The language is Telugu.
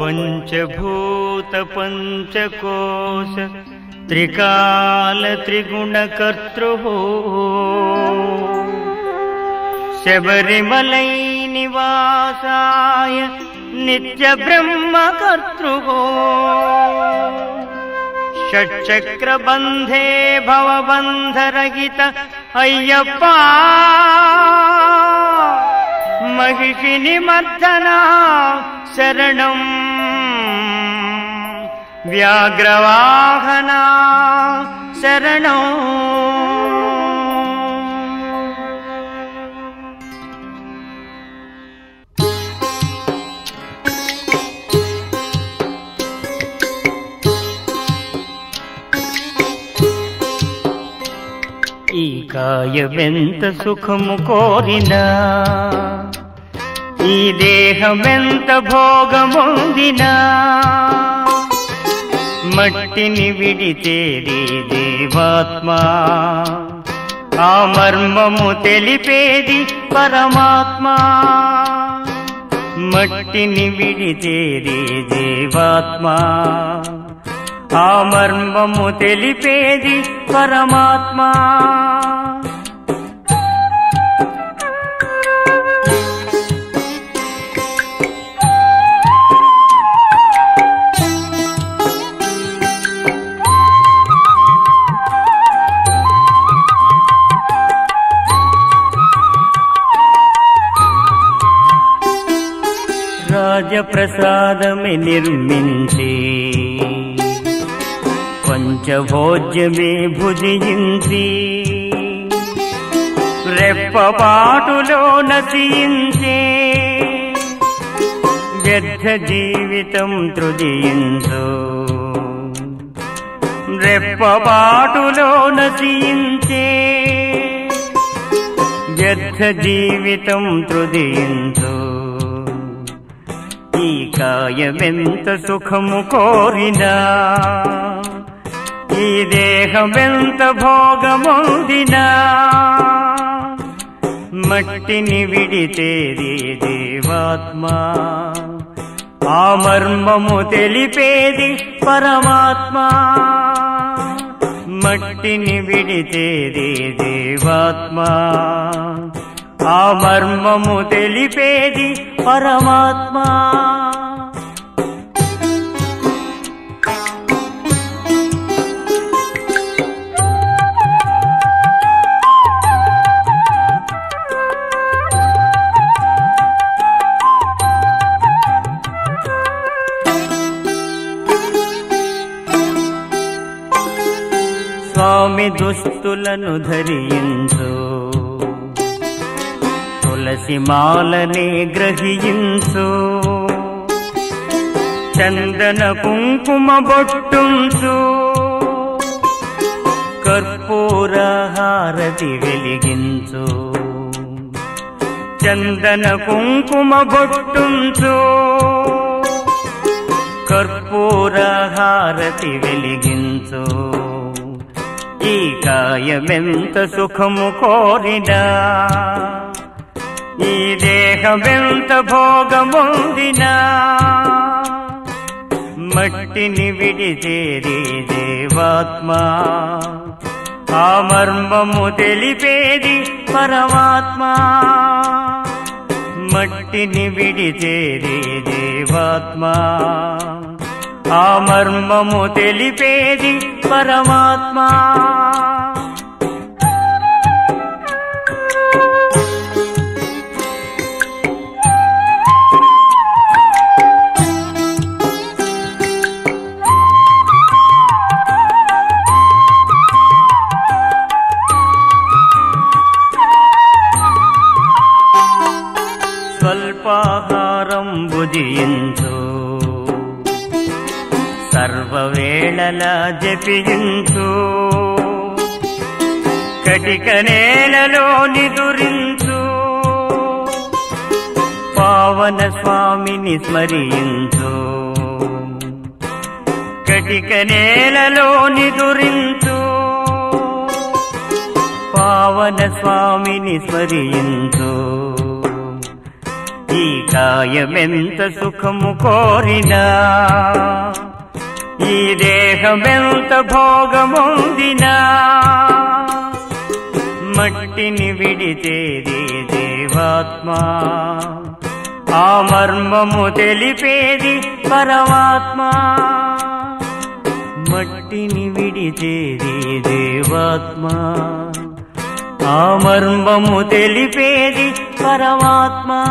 पञ्च भूत पञ्चकोशत्रिकाल त्रिगुणकर्तृभो। शबरिमलै निवासाय नित्यब्रह्म षट्चक्रबन्धे भवबन्धरहित अय्यप्पा। महिषिनिमर्दना शरणम् व्याघ्रवाहना మహిషిని శరణం ఈ కాయమెంత సుఖము కోరినా ఈ దేహమెంత భోగముందినా మట్టిని విడిచేది దేవాత్మా ఆ మర్మము తెలిపేది పరమాత్మా. మట్టిని విడిచేది దేవాత్మా ఆ మర్మము తెలిపేది పరమాత్మా. ప్రసాదమే నిర్మించి. పంచభోజ్యమే భుజించి. రెప్పపాటులో నశించే. వ్యర్థ జీవితం తృజించు. రెప్పపాటులో నశించే. వ్యర్థ జీవితం తృజించు. కాయమెంత సుఖము కోరినా? ఈ దేహమెంత భోగమొందినా? మట్టిని విడితేది దేవాత్మా ఆ మర్మము తెలిపేది పరమాత్మా. మట్టిని విడితేది దేవాత్మా ఆ మర్మము తెలిపేది పరమాత్మా. స్వామి దుస్తులను ధరించు. తులసి మాలని గ్రహించు. చందన కుంకుమ బొట్టుంచు. కర్పూర హారతి వెలిగించు. చందన కుంకుమ బొట్టుంచు. కర్పూర హారతి వెలిగించు. ఈ కాయమెంత సుఖము కోరినా? ఈ దేహమెంత భోగముందినా? మట్టిని విడిచేరి దేవాత్మా? ఆ మర్మము తెలిపేది పరమాత్మా? మట్టిని విడిచేరి దేవాత్మా? ఆ మర్మము తెలిపేది పరమాత్మా. స్వల్పాహారం భుజించు సర్వవేళలా జపించు. కటిక నేలలో నిదురించు. పావన స్వామిని స్మరించు. కటిక నేలలో నిదురించు. పావన స్వామిని స్మరించు. ఈ కాయమెంత సుఖము కోరినా ఈ దేహమెంత భోగముందినా? మట్టిని విడితేది దేవాత్మ. ఆ మర్మము తెలిపేది పరమాత్మ. మట్టిని విడితేది దేవాత్మ. ఆ మర్మము తెలిపేది పరమాత్మ.